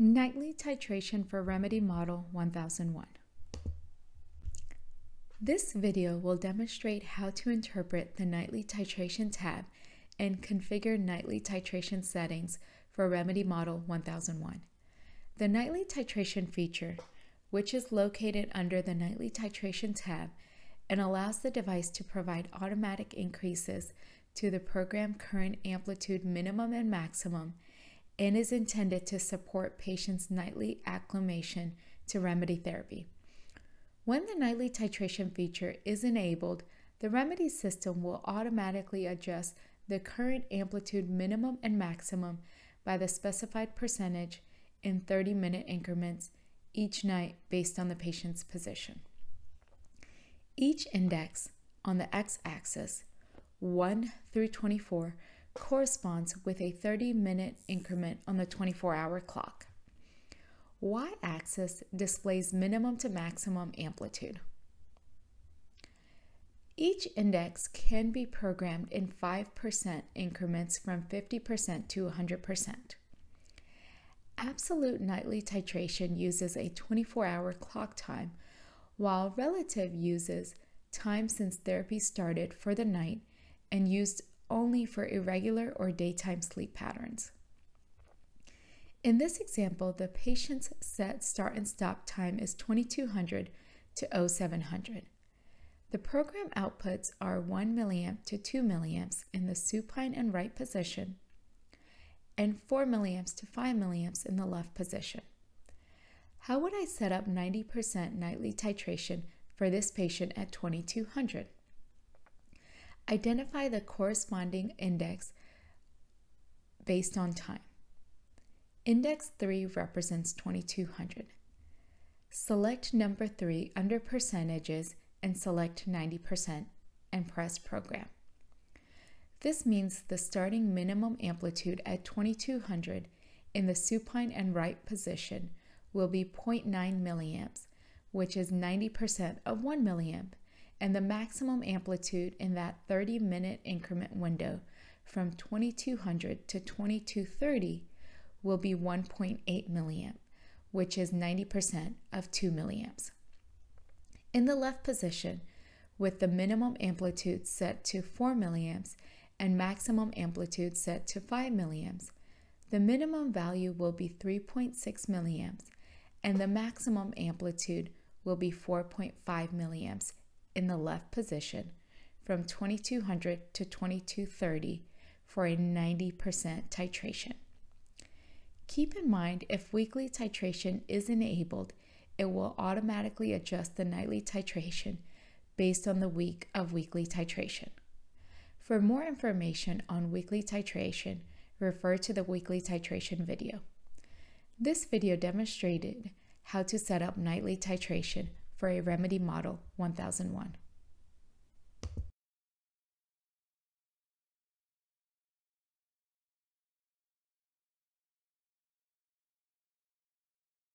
Nightly titration for remedē Model 1001. This video will demonstrate how to interpret the Nightly Titration tab and configure nightly titration settings for remedē Model 1001. The Nightly Titration feature, which is located under the Nightly Titration tab and allows the device to provide automatic increases to the program current amplitude minimum and maximum and is intended to support patients' nightly acclimation to remedē therapy. When the nightly titration feature is enabled, the remedē system will automatically adjust the current amplitude minimum and maximum by the specified percentage in 30 minute increments each night based on the patient's position. Each index on the x axis, 1 through 24, corresponds with a 30 minute increment on the 24 hour clock. Y axis displays minimum to maximum amplitude. Each index can be programmed in 5% increments from 50% to 100%. Absolute nightly titration uses a 24 hour clock time, while relative uses time since therapy started for the night and used only for irregular or daytime sleep patterns. In this example, the patient's set start and stop time is 2200 to 0700. The program outputs are 1 milliamp to 2 milliamps in the supine and right position and 4 milliamps to 5 milliamps in the left position. How would I set up 90% nightly titration for this patient at 2200? Identify the corresponding index based on time. Index 3 represents 2200. Select number 3 under percentages and select 90% and press program. This means the starting minimum amplitude at 2200 in the supine and right position will be 0.9 milliamps, which is 90% of 1 milliamp and the maximum amplitude in that 30 minute increment window from 2200 to 2230 will be 1.8 milliamp, which is 90% of 2 milliamps. In the left position, with the minimum amplitude set to 4 milliamps and maximum amplitude set to 5 milliamps, the minimum value will be 3.6 milliamps and the maximum amplitude will be 4.5 milliamps in the left position from 2200 to 2230 for a 90% titration. Keep in mind if weekly titration is enabled, it will automatically adjust the nightly titration based on the week of weekly titration. For more information on weekly titration, refer to the weekly titration video. This video demonstrated how to set up nightly titration for a remedē Model 1001.